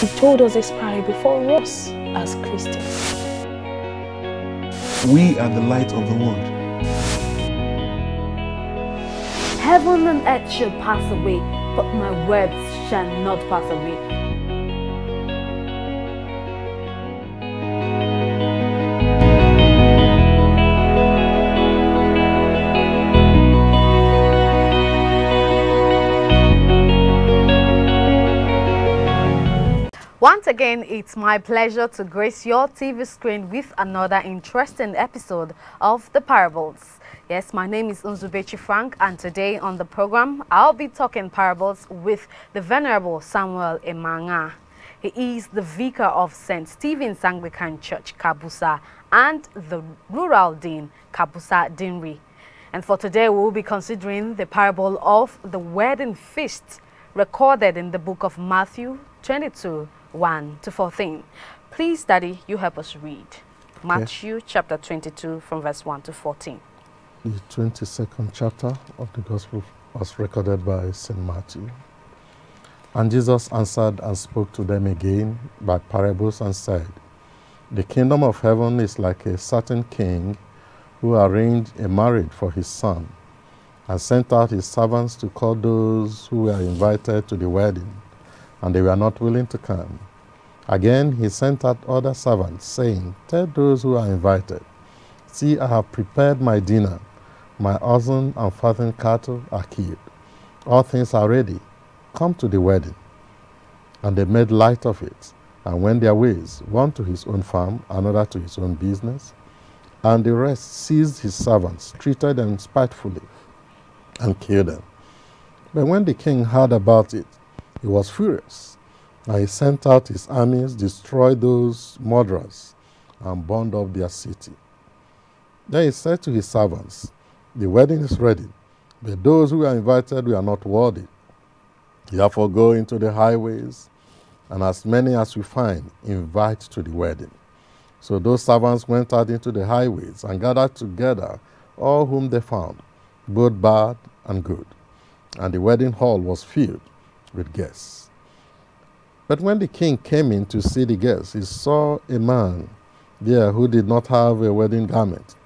He told us this parable before us as Christians. We are the light of the world. Heaven and earth shall pass away, but my words shall not pass away. Once again, it's my pleasure to grace your TV screen with another interesting episode of The Parables. Yes, my name is Nzubechi Frank, and today on the program, I'll be talking parables with the Venerable Samuel Emanga. He is the vicar of St. Stephen's Anglican Church, Kabusa, and the rural dean, Kabusa Deanery. And for today, we will be considering the parable of the wedding feast recorded in the book of Matthew 22, 1 to 14. Please, Daddy, you help us read. Matthew chapter 22 from verse 1 to 14. The 22nd chapter of the Gospel was recorded by St. Matthew. And Jesus answered and spoke to them again by parables and said, The kingdom of heaven is like a certain king who arranged a marriage for his son and sent out his servants to call those who were invited to the wedding and they were not willing to come. Again, he sent out other servants, saying, Tell those who are invited, See, I have prepared my dinner. My oxen and fattened cattle are killed. All things are ready. Come to the wedding. And they made light of it, and went their ways, one to his own farm, another to his own business. And the rest seized his servants, treated them spitefully, and killed them. But when the king heard about it, he was furious, and he sent out his armies, destroyed those murderers, and burned up their city. Then he said to his servants, The wedding is ready, but those who are invited were not worthy. Therefore, go into the highways, and as many as you find, invite to the wedding. So those servants went out into the highways and gathered together all whom they found, both bad and good. And the wedding hall was filled with guests. But when the king came in to see the guests, he saw a man there who did not have a wedding garment.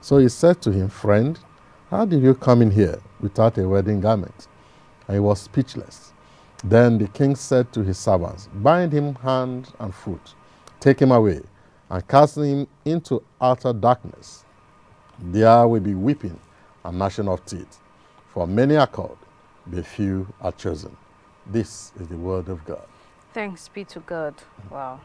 So he said to him, Friend, how did you come in here without a wedding garment? And he was speechless. Then the king said to his servants, Bind him hand and foot, take him away, and cast him into utter darkness. There will be weeping and gnashing of teeth, for many are called, but few are chosen. This is the word of God. Thanks be to God. Wow.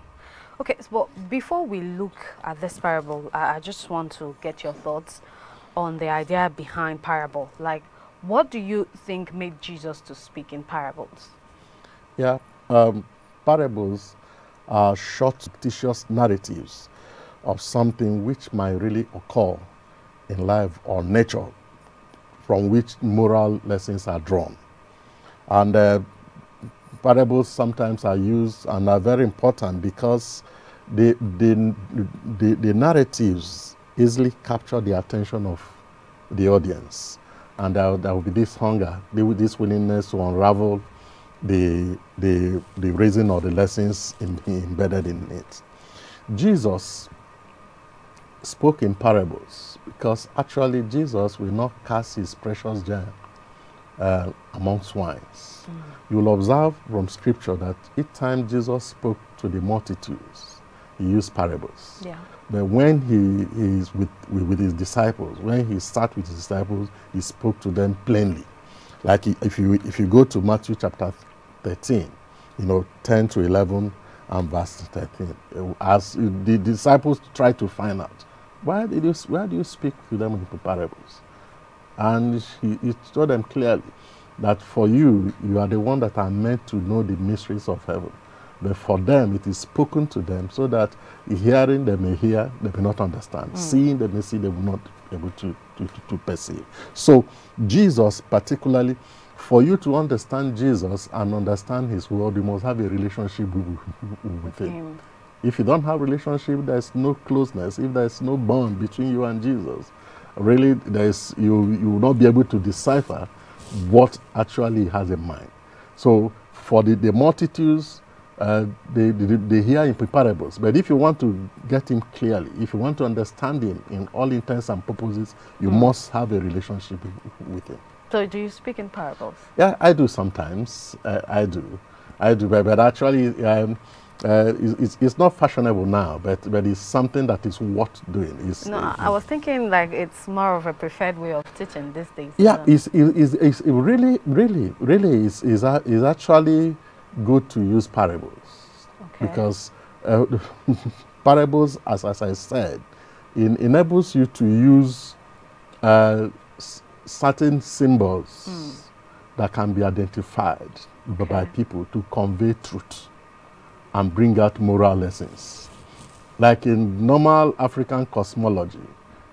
Okay, so but before we look at this parable, I, I just want to get your thoughts on the idea behind parable. Like, what do you think made Jesus to speak in parables? Yeah, um, parables are short, fictitious narratives of something which might really occur in life or nature from which moral lessons are drawn. And uh, parables sometimes are used and are very important because the, the, the, the, narratives easily capture the attention of the audience. And there, there will be this hunger, this willingness to unravel the, the, the reason or the lessons in, embedded in it. Jesus spoke in parables because actually Jesus will not cast his precious gem uh, among swines. Mm. You will observe from scripture that each time Jesus spoke to the multitudes, he used parables. Yeah. But when he is with, with his disciples, when he sat with his disciples, he spoke to them plainly. Like if you, if you go to Matthew chapter 13, you know, 10 to 11 and verse 13, as the disciples try to find out, why, did you, why do you speak to them in parables? And he, he told them clearly that for you, you are the one that are meant to know the mysteries of heaven. But for them, it is spoken to them so that hearing they may hear, they may not understand. Mm. Seeing they may see, they will not be able to, to, to, to perceive. So Jesus, particularly, for you to understand Jesus and understand his word, you must have a relationship with, with him. him. If you don't have relationship, there's no closeness. If there's no bond between you and Jesus, really there's you you will not be able to decipher what actually has in mind. So for the, the multitudes, uh, they, they, they hear in parables. But if you want to get him clearly, if you want to understand him in all intents and purposes, you Mm. must have a relationship with- with him. So do you speak in parables? Yeah, I do sometimes. Uh, I do. I do. But, but actually, um, uh, it's, it's- it's not fashionable now, but, but it's something that is worth doing. It's, No, uh, I was thinking like it's more of a preferred way of teaching these days. Yeah, it's, it's, it's, it really, really, really is, is, is actually good to use parables Okay. because uh, parables, as, as I said, in, enables you to use uh, s- certain symbols that can be identified b- by people to convey truth and bring out moral lessons. Like in normal African cosmology,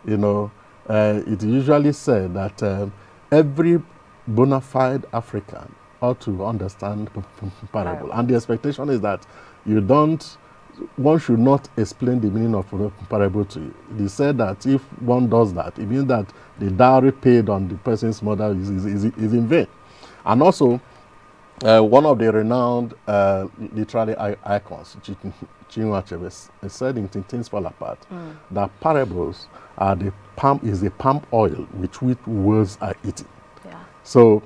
you know, uh, it usually said that um, every bona fide African ought to understand parable. Parable. And the expectation is that you don't, one should not explain the meaning of a parable to you. They said that if one does that, it means that the dowry paid on the person's mother is, is, is, is in vain. And also, uh, one of the renowned uh, literary icons, Chi- Chinua Achebe, said in Things Fall Apart that parables are the palm is the palm oil with which words are eaten. yeah. So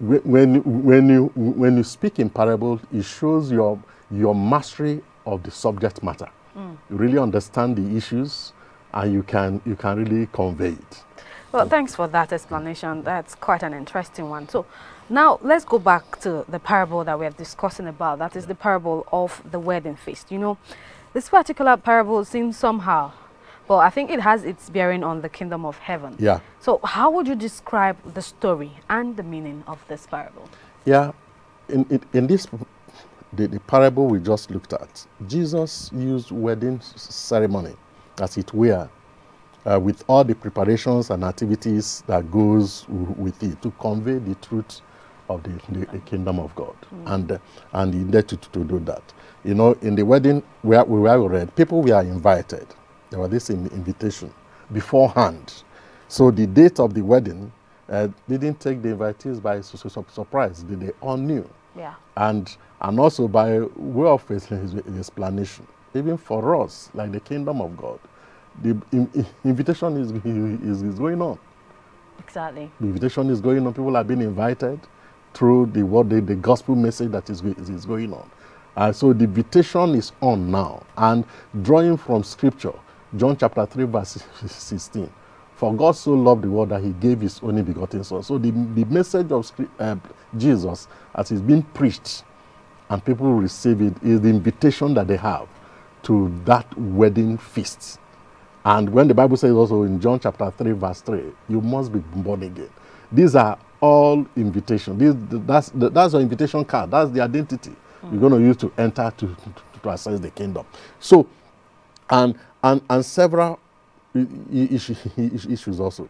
when, when, you, when you speak in parable, it shows your, your mastery of the subject matter. You really understand the issues and you can, you can really convey it. Well, thanks for that explanation. That's quite an interesting one. So, now let's go back to the parable that we are discussing about. That is the parable of the wedding feast. You know, this particular parable seems somehow, but I think it has its bearing on the kingdom of heaven. Yeah. So, how would you describe the story and the meaning of this parable? Yeah, in, in, in this, the, the parable we just looked at, Jesus used wedding ceremony, as it were, uh, with all the preparations and activities that goes with it to convey the truth of the, the, the kingdom of God. And, uh, and he needed to, to do that. You know, in the wedding where we were read, people were invited. There was this in- invitation beforehand. So the date of the wedding uh, didn't take the invitees by su- su- su- surprise. They, they all knew. Yeah. And, and also by way of his, his explanation, even for us, like the kingdom of God, the in- in- invitation is, is, is going on. Exactly. The invitation is going on. People are being invited through the word, the, the gospel message that is, is, is going on. Uh, so the invitation is on now. And drawing from scripture, John chapter 3, verse 16. For God so loved the world that he gave his only begotten son. So the, the message of uh, Jesus, as it's being preached, and people receive it, is the invitation that they have to that wedding feast. And when the Bible says also in John chapter 3, verse 3, you must be born again. These are all invitations. That's, that's your invitation card. That's the identity you're going to use to enter to, to, to access the kingdom. So, and, and, and several issues also.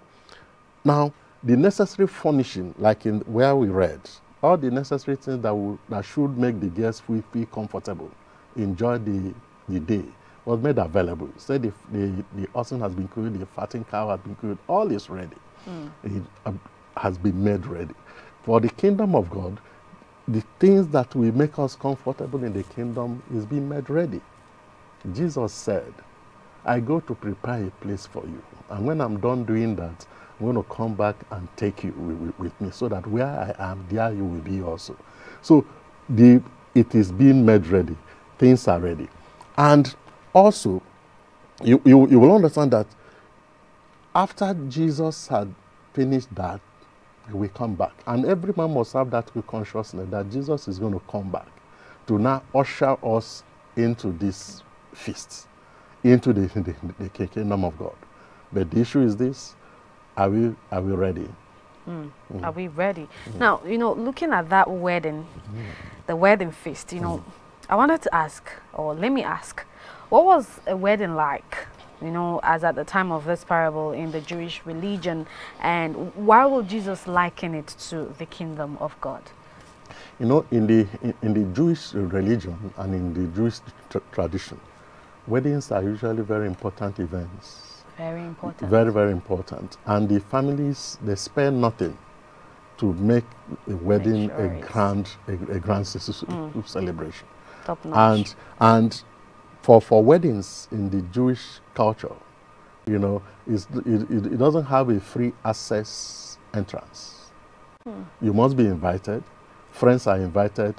Now, the necessary furnishing, like in where we read, all the necessary things that, will, that should make the guests feel, feel comfortable, enjoy the, the day, was made available. Say the, the, the oxen has been killed, the fattened cow has been killed, all is ready. It uh, has been made ready. For the kingdom of God, the things that will make us comfortable in the kingdom is being made ready. Jesus said, I go to prepare a place for you. And when I'm done doing that, I'm going to come back and take you with me so that where I am, there you will be also. So the, it is being made ready. Things are ready. And also, you, you, you will understand that after Jesus had finished that, he will come back. And every man must have that consciousness that Jesus is going to come back to now usher us into this feast, into the, the, the kingdom of God. But the issue is this are we, are we ready? Mm. Mm. Are we ready? Mm. Now, you know, looking at that wedding, the wedding feast, you know, I wanted to ask, or let me ask, what was a wedding like? You know, as at the time of this parable in the Jewish religion, and why would Jesus liken it to the kingdom of God? You know, in the, in, in the Jewish religion and in the Jewish tra- tradition, weddings are usually very important events. Very important. Very, very important. And the families, they spare nothing to make a wedding sure a grand, a, a grand ce- mm. celebration. Top notch. and and for for weddings in the Jewish culture, you know, it, it, it doesn't have a free access entrance. Hmm. You must be invited. Friends are invited,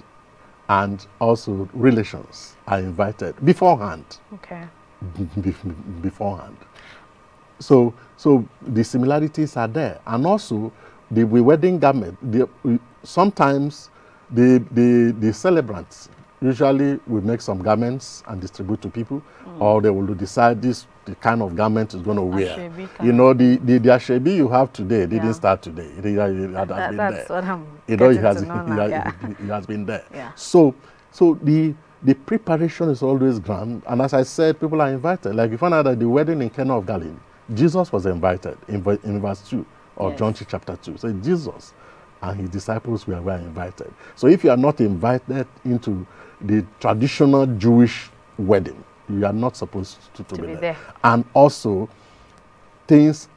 and also relations are invited beforehand. okay. bef- beforehand. So, so the similarities are there, and also the the wedding garment. The, sometimes the, the the celebrants usually we make some garments and distribute to people, or they will decide this the kind of garment is going to wear. You know, the the, the ashebi you have today didn't Yeah. start today. It, it, it had That- been that's there what I'm you know, it has, to it, know now, has- yeah. it- it has been there. Yeah. So, so the the preparation is always grand, and as I said, people are invited. Like you find out that the wedding in Cana of Galilee, Jesus was invited in, in verse two of Yes. John chapter two. So Jesus and his disciples were, were invited. So if you are not invited into the traditional Jewish wedding, you are not supposed to, to, To be, there. there. And also, things,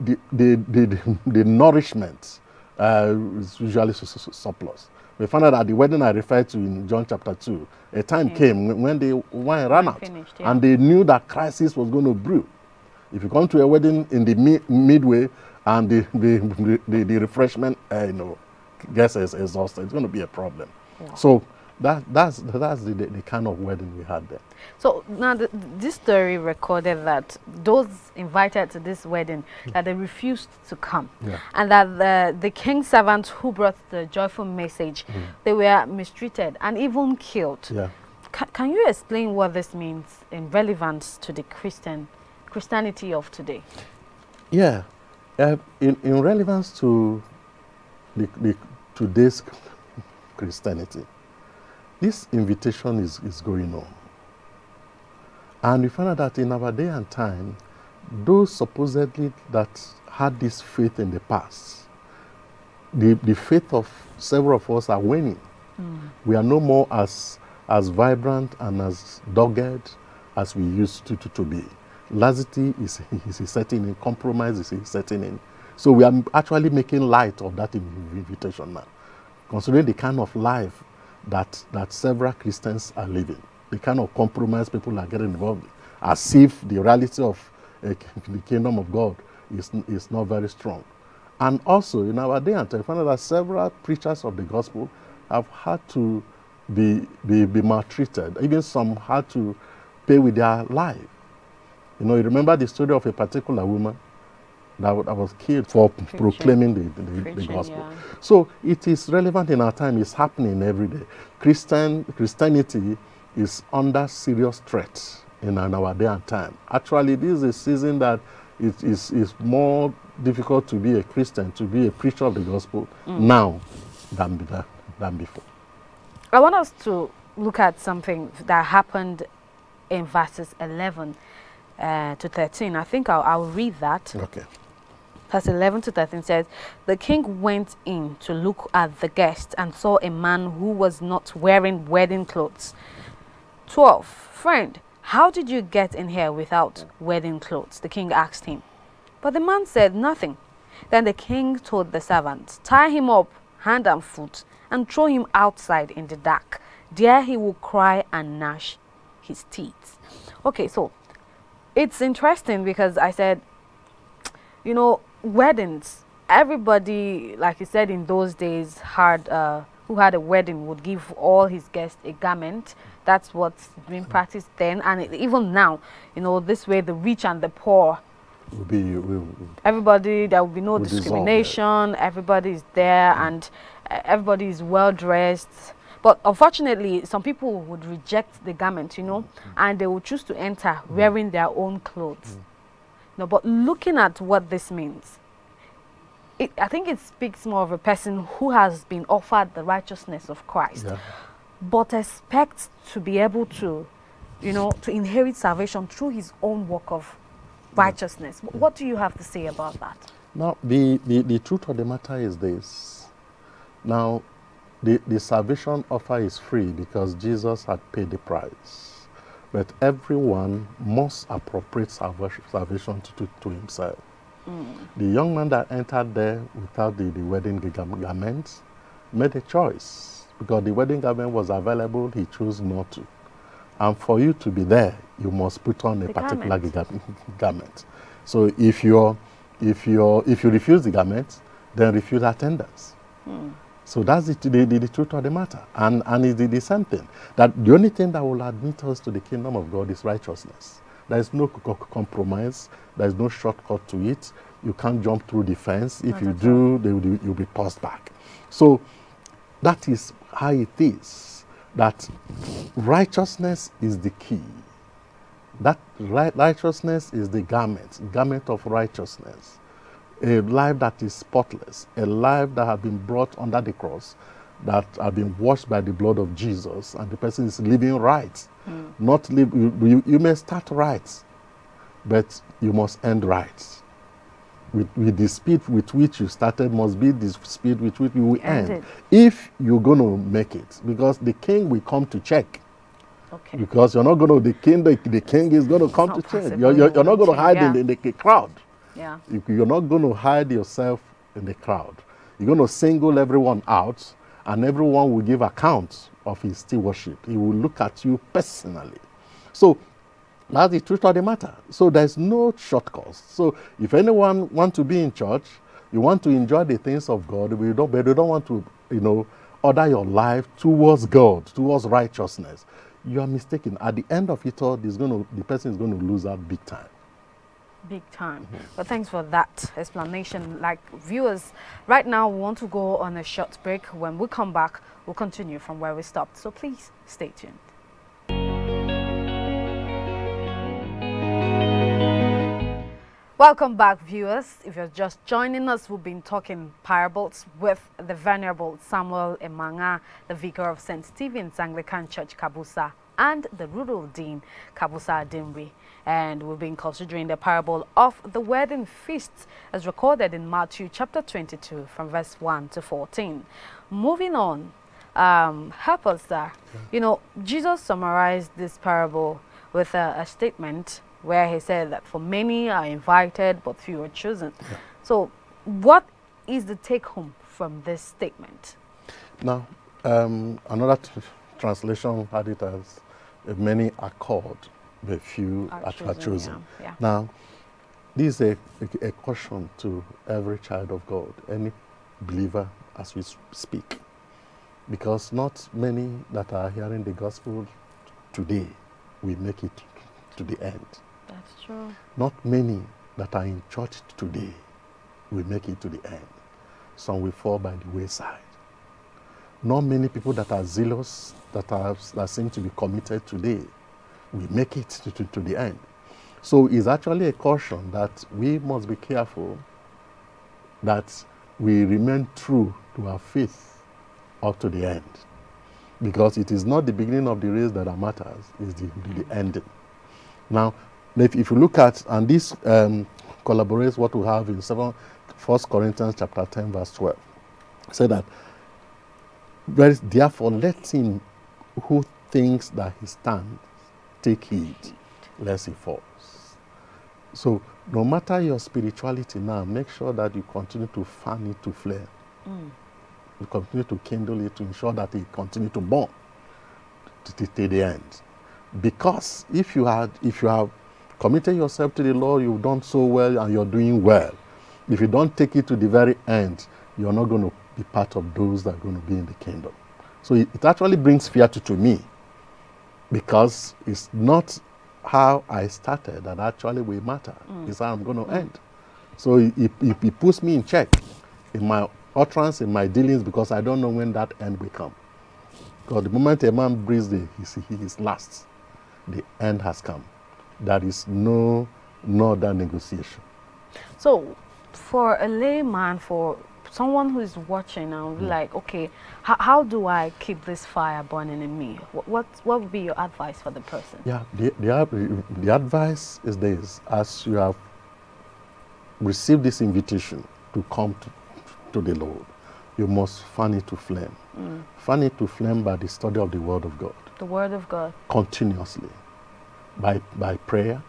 the, the, the, the nourishment uh, is usually su- su- su- surplus. We found out at the wedding I referred to in John chapter 2, a time came when- the wine ran out finished, yeah. and they knew that crisis was going to brew. If you come to a wedding in the mi- midway and the, the, the, the refreshment, uh, you know, gets is exhausted, it's going to be a problem. So that, that's, that's the, the, the kind of wedding we had there. So now the, this story recorded that those invited to this wedding that they refused to come, Yeah. and that the the king's servants who brought the joyful message, they were mistreated and even killed. Yeah. Ca- can you explain what this means in relevance to the Christian Christianity of today? Yeah, uh, in, in relevance to the, the today's Christianity, this invitation is, is going on. And we find out that in our day and time, those supposedly that had this faith in the past, the, the faith of several of us are waning. Mm. We are no more as, as vibrant and as dogged as we used to, to, to be. Laxity is, is setting in, compromise is setting in. So we are actually making light of that invitation now, considering the kind of life that, that several Christians are living, the kind of compromise people are getting involved in, as if the reality of uh, the kingdom of God is, is not very strong. And also, in our day and time, we find that several preachers of the gospel have had to be, be, be maltreated. Even some had to pay with their life. You know, you remember the story of a particular woman that, that was killed for proclaiming the, the, the gospel. yeah. So it is relevant in our time. It's happening every day. Christian Christianity is under serious threat in our- day and time. Actually, this is a season that it is is more difficult to be a Christian, to be a preacher of the gospel now than, than, than before. I want us to look at something that happened in verses 11 uh, to 13. I think I'll, I'll read that. Okay. Verse 11 to 13 says, The king went in to look at the guests and saw a man who was not wearing wedding clothes. 12. Friend, how did you get in here without wedding clothes? The king asked him. But the man said nothing. Then the king told the servants, Tie him up, hand and foot, and throw him outside in the dark. There he will cry and gnash his teeth. Okay, so it's interesting because I said, you know, weddings, everybody, like you said, in those days, had uh, who had a wedding would give all his guests a garment. That's what's being practiced then, and it- even now, you know, this way the rich and the poor, Will be will, will- everybody there will be no Will discrimination. Everybody is there, and uh, everybody is well dressed. But unfortunately, some people would reject the garment, you know, and they would choose to enter wearing their own clothes. No, but looking at what this means, it, I think it speaks more of a person who has been offered the righteousness of Christ, yeah. but expects to be able to, you know, to inherit salvation through his own work of righteousness. Wh- What do you have to say about that? Now, the, the, the truth of the matter is this. Now, the, the salvation offer is free because Jesus had paid the price. But everyone must appropriate salvation, to, to, to himself. Mm. The young man that entered there without the, the wedding garment made a choice because the wedding garment was available, he chose not to. And for you to be there, you must put on a The particular garment. So if you're, if you're, if you refuse the garment, then refuse attendance. Mm. So that's the, the, the, the truth of the matter. And, and it's the, the same thing. That the only thing that will admit us to the kingdom of God is righteousness. There is no co- co- compromise. There is no shortcut to it. You can't jump through the fence. If Not you do, they will, you'll be tossed back. So that is how it is. That righteousness is the key. That right, righteousness is the garment, garment of righteousness. A life that is spotless, a life that has been brought under the cross, that has been washed by the blood of Jesus, and the person is living right. Not live, you, you, may start right, but you must end right. With, with the speed with which you started must be the speed with which you will End end. If you're going to make it, because the king will come to check. Okay. Because you're not going to, the king, the, the king is going to come to check. You're, you're, you're not going to hide check, in, the, in the crowd. Yeah. You- You're not going to hide yourself in the crowd. You're going to single everyone out, and everyone will give account of his stewardship. He will look at you personally. So that's the truth of the matter. So there's no shortcuts. So if anyone want to be in church, you want to enjoy the things of God, but you don't, but you don't want to, you know, order your life towards God, towards righteousness. You are mistaken. At the end of it all, there's going to, the person is going to lose out big time. Big time. Mm-hmm. But thanks for that explanation. Like viewers, right now we want to go on a short break. When we come back, we'll continue from where we stopped. So please stay tuned. Welcome back, viewers. If you're just joining us, we've been talking parables with the Venerable Samuel Emanga, the Vicar of St. Stephen's Anglican Church, Kabusa, and the Rural Dean, Kabusa Deanery. And we've been considering the parable of the wedding feast as recorded in Matthew chapter 22 from verse 1 to 14. Moving on, um, help us there. You know, Jesus summarized this parable with a, a statement where he said that for many are invited, but few are chosen. So, what is the take home from this statement? Now, um, another translation had it as many are called, but few Are are, chosen, chosen. yeah, yeah. Now, this is a, a, a caution to every child of God, any believer as we speak. Because not many that are hearing the gospel today will make it to the end. That's true. Not many that are in church today will make it to the end. Some will fall by the wayside. Not many people that are zealous, that, are, that seem to be committed today, will make it to, to, to the end. So it's actually a caution that we must be careful that we remain true to our faith up to the end. Because it is not the beginning of the race that matters, it's the, the, ending. Now, if, if you look at, and this um, collaborates what we have in 7, 1 Corinthians chapter 10, verse 12. Say that, "There is- therefore let him who thinks that he stands take heed, lest he falls. So, no matter your spirituality now, make sure that you continue to fan it to flare. You continue to kindle it to ensure that it continue to burn to, to, to the end. Because if you had, if you have committed yourself to the Lord, you've done so well and you're doing well. If you don't take it to the very end, you're not going to be part of those that are going to be in the kingdom. So it, it actually brings fear to, to me because it's not how I started that actually will matter. Mm. It's how I'm going to end. So it, it, it- it puts me in check in my utterance, in my dealings, because I don't know when that end will come. Because the moment a man breathes the, his, his last, the end has come. There is no, no other negotiation. So, for a layman, for someone who is watching and be hmm. like, okay, how, how do I keep this fire burning in me? What, what, what would be your advice for the person? Yeah, the, the, the advice is this as you have received this invitation to come to, to the Lord, you must fan it to flame. Hmm. Fan it to flame by the study of the Word of God The Word of God. continuously, by, by prayer,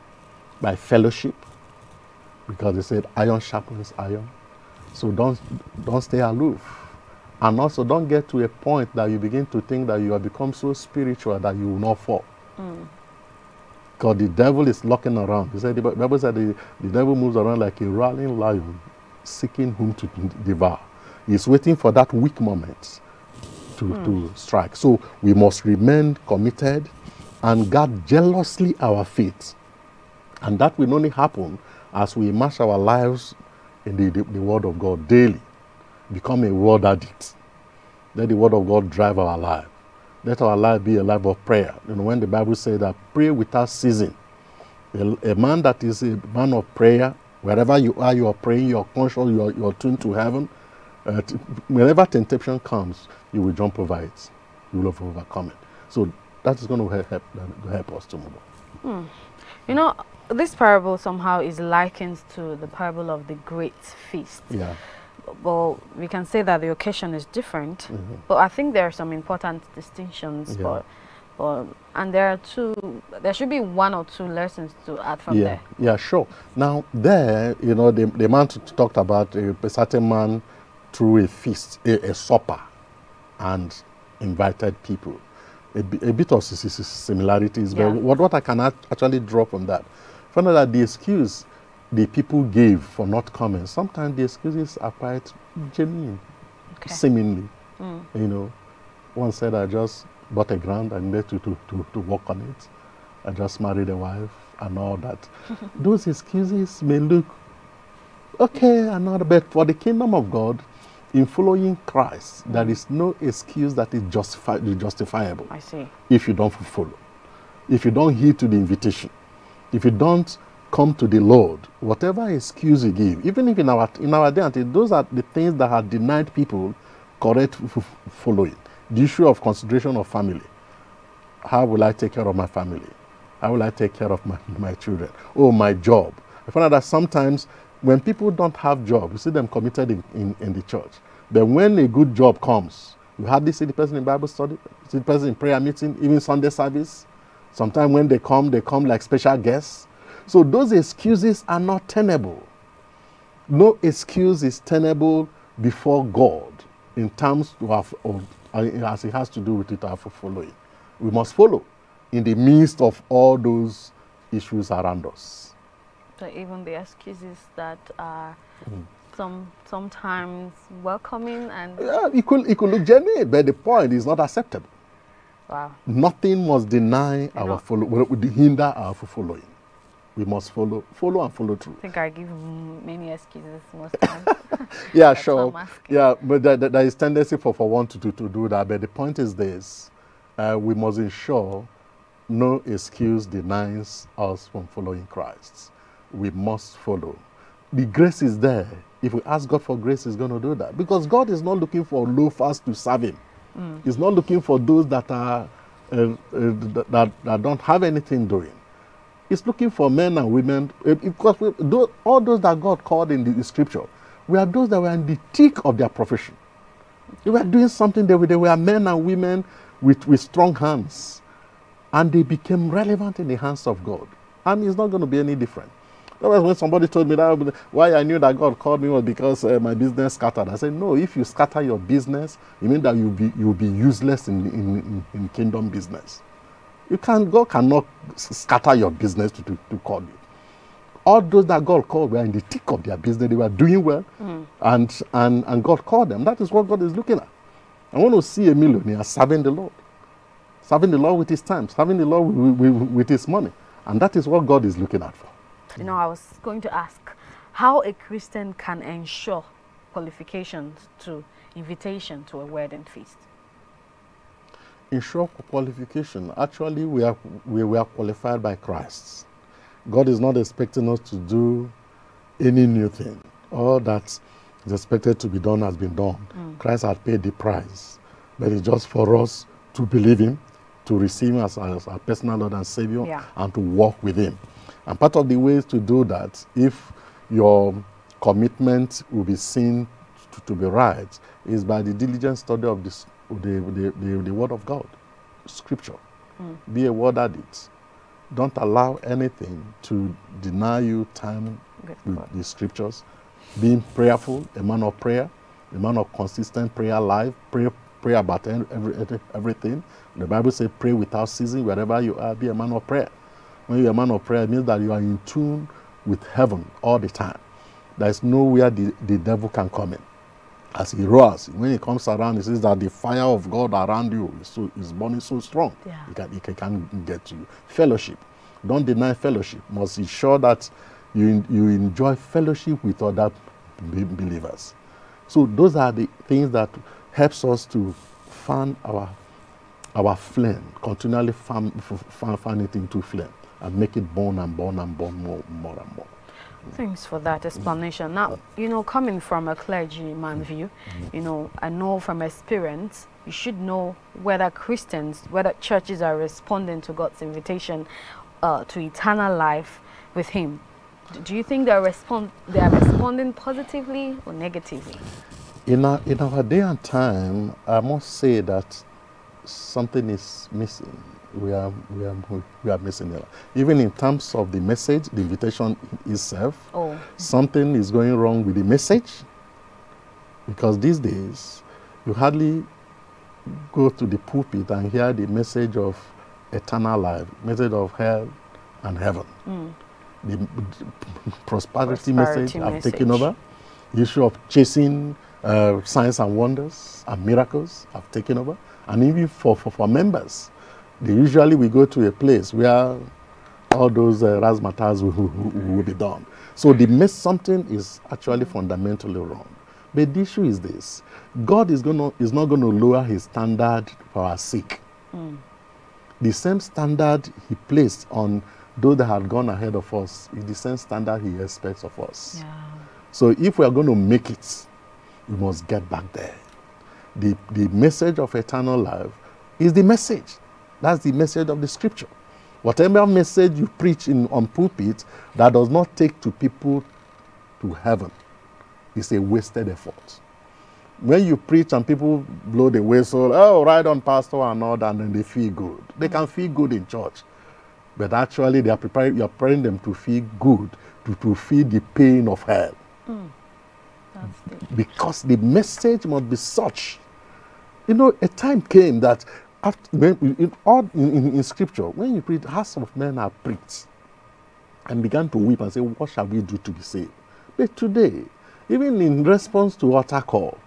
by fellowship, because they said iron sharpens iron. So don't, don't stay aloof. And also, don't get to a point that you begin to think that you have become so spiritual that you will not fall. Mm. Because the devil is looking around. He said, the Bible said the, the devil moves around like a roaring lion, seeking whom to devour. He's waiting for that weak moment to, hmm. to strike. So we must remain committed and guard jealously our faith. And that will only happen as we immerse our lives in the, the, the Word of God daily. Become a word addict. Let the Word of God drive our life. Let our life be a life of prayer. You know, when the Bible says that pray without ceasing, a, a man that is a man of prayer, wherever you are, you are praying, you are conscious, you are, you are tuned to heaven. Uh, whenever temptation comes, you will jump over it. You will overcome it. So that is going to help, help, us to move on. You know, this parable somehow is likened to the parable of the great feast. Yeah. Well, we can say that the occasion is different, Mhm. but I think there are some important distinctions. Yeah. But, but and there are two. There should be one or two lessons to add from yeah, there. yeah, sure. Now there, you know, the, the man talked about a, a certain man through a feast, a, a supper, and invited people. A, a bit of similarities, Yeah. but what, what I can actually draw from that, found out that the excuse the people gave for not coming, sometimes the excuses are quite genuine, Okay. seemingly. Mm. You know, one said, I just bought a ground and needed to, to, to, to work on it. I just married a wife and all that. Those excuses may look okay and all, but for the kingdom of God, in following Christ, mm. there is no excuse that is justifi- justifiable I see. if you don't follow. If you don't heed to the invitation, if you don't come to the Lord, whatever excuse you give, even if in our in our day, and those are the things that have denied people correct following. The issue of consideration of family. How will I take care of my family? How will I take care of my, my children? Oh, my job. I find out that sometimes when people don't have job, you see them committed in, in, in the church. But when a good job comes, you hardly see the person in Bible study, see the person in prayer meeting, even Sunday service. Sometimes when they come, they come like special guests. So those excuses are not tenable. No excuse is tenable before God in terms of, of uh, as it has to do with it our following. We must follow in the midst of all those issues around us. So even the excuses that are Mm. some sometimes welcoming and Yeah, it could, it could look genuine, but the point is not acceptable. Wow. Nothing must deny our follow, would hinder our following. We must follow, follow and follow through. I think I give many excuses most times. Yeah, sure. what I'm asking. Yeah, but there, there- there is tendency for, for one to, to, to do that. But the point is this uh, we must ensure no excuse denies us from following Christ. We must follow. The grace is there. If we ask God for grace, He's going to do that. Because God is not looking for loafers to serve Him. He's not looking for those that are uh, uh, that, that don't have anything doing. He's looking for men and women uh, because we, tho- all those that God called in the, the scripture, we are those that were in the thick of their profession. They were doing something. They were, they were men and women with, with strong hands, and they became relevant in the hands of God. And it's not going to be any different. That was when somebody told me that why I knew that God called me was because uh, my business scattered. I said, no, if you scatter your business, it means that you'll be, you'll be useless in, in, in, in kingdom business. You can, God cannot scatter your business to, to, to call you. All those that God called were in the thick of their business. They were doing well, and, and, and God called them. That is what God is looking at. I want to see a millionaire serving the Lord, serving the Lord with his time, serving the Lord with, with, with his money. And that is what God is looking at for. You know, I was going to ask how a Christian can ensure qualifications to invitation to a wedding feast. ensure qualification. Actually, we are we were qualified by Christ. God is not expecting us to do any new thing. All that is expected to be done has been done. Mm. Christ had paid the price, but it's just for us to believe Him, to receive Him as, as our personal Lord and Savior, Yeah. and to walk with Him. And part of the ways to do that, if your commitment will be seen to, to be right, is by the diligent study of this, the, the, the, the Word of God, Scripture. Hmm. Be a word addict. Don't allow anything to deny you time With with God. the Scriptures. Being prayerful, a man of prayer, a man of consistent prayer life, pray, pray about every, everything. The Bible says, pray without ceasing. Wherever you are, be a man of prayer. When you're a man of prayer, it means that you are in tune with heaven all the time. There's nowhere the, the devil can come in. As he roars, when he comes around, he says that the fire of God around you is, so, is burning so strong. Yeah. He, can, he can't get to you. Fellowship. Don't deny fellowship. Must ensure that you, you enjoy fellowship with other believers. So those are the things that helps us to fan our our flame, continually fan, fan, fan it into flame and make it burn and burn and burn more, more and more. Thanks for that explanation. Now, you know, coming from a clergyman view, you know, I know from experience, you should know whether Christians, whether churches are responding to God's invitation uh, to eternal life with Him. Do you think they're respond they are responding positively or negatively? In our, in our day and time, I must say that something is missing. We are, we are, we are missing it. Even in terms of the message, the invitation itself, Oh, something is going wrong with the message. Because these days, you hardly go to the pulpit and hear the message of eternal life, message of hell and heaven. The, prosperity, Prosperity message have taken over. The issue of chasing uh, signs and wonders and miracles have taken over. And even for, for, for members, they usually we go to a place where all those uh, razzmatazz will, will, will be done. So the miss something is actually fundamentally wrong. But the issue is this: God is gonna, is not going to lower His standard for our sake. The same standard He placed on those that had gone ahead of us is the same standard He expects of us. yeah. So if we are going to make it, we must get back there. The, the message of eternal life is the message. That's the message of the scripture. Whatever message you preach in on pulpit that does not take to people to heaven is a wasted effort. When you preach and people blow the whistle, oh, right on, pastor, and all that, and then they feel good. They can feel good in church. But actually, they are preparing, you're preparing them to feel good, to, to feel the pain of hell mm. That's because the message must be such. You know, a time came that after, when, in, all, in, in, in scripture, when you read, hearts of men are pricked and began to weep and say, What shall we do to be saved? But today, even in response to altar call,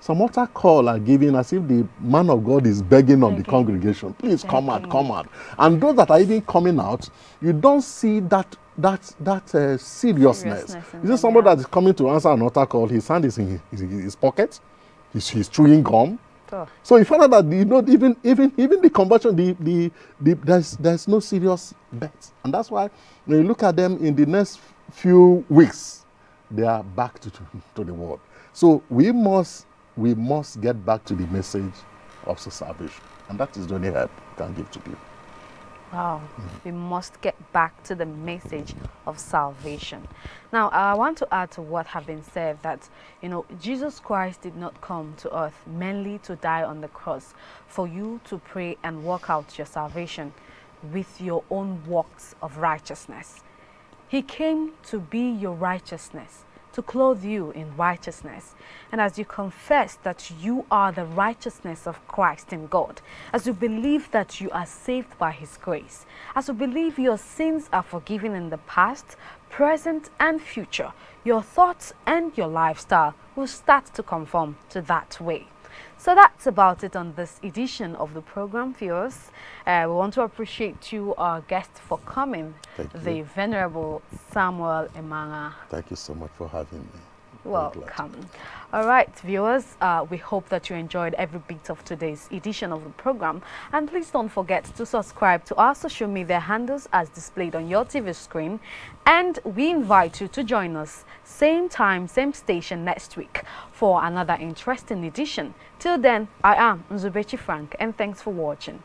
some altar call are given as if the man of God is begging on the congregation, please come out, come out. And those that are even coming out, you don't see that that that uh, seriousness. Seriousness You see somebody that is coming to answer an altar call, his hand is in his, his, his pocket, he's, he's chewing gum. So, you find out that you know even even even the conversion, the the, the there's there's no serious bet, and that's why when you look at them in the next few weeks, they are back to to, to the world. So we must we must get back to the message of salvation, and that is the only help we can give to people. Wow, mm. we must get back to the message of salvation. Now, I want to add to what have been said that, you know, Jesus Christ did not come to earth mainly to die on the cross for you to pray and work out your salvation with your own works of righteousness. He came to be your righteousness, to clothe you in righteousness. And as you confess that you are the righteousness of Christ in God, as you believe that you are saved by His grace, as you believe your sins are forgiven in the past, present, and future, your thoughts and your lifestyle will start to conform to that way. So that's about it on this edition of the program, viewers. Uh, we want to appreciate you, our guest, for coming, Thank you. the Venerable Samuel Emanga. Thank you so much for having me. Welcome. All right, viewers, uh, we hope that you enjoyed every bit of today's edition of the program. And please don't forget to subscribe to our social media handles as displayed on your TV screen. And we invite you to join us same time, same station next week for another interesting edition. Till then, I am Nzubechi Frank, and thanks for watching.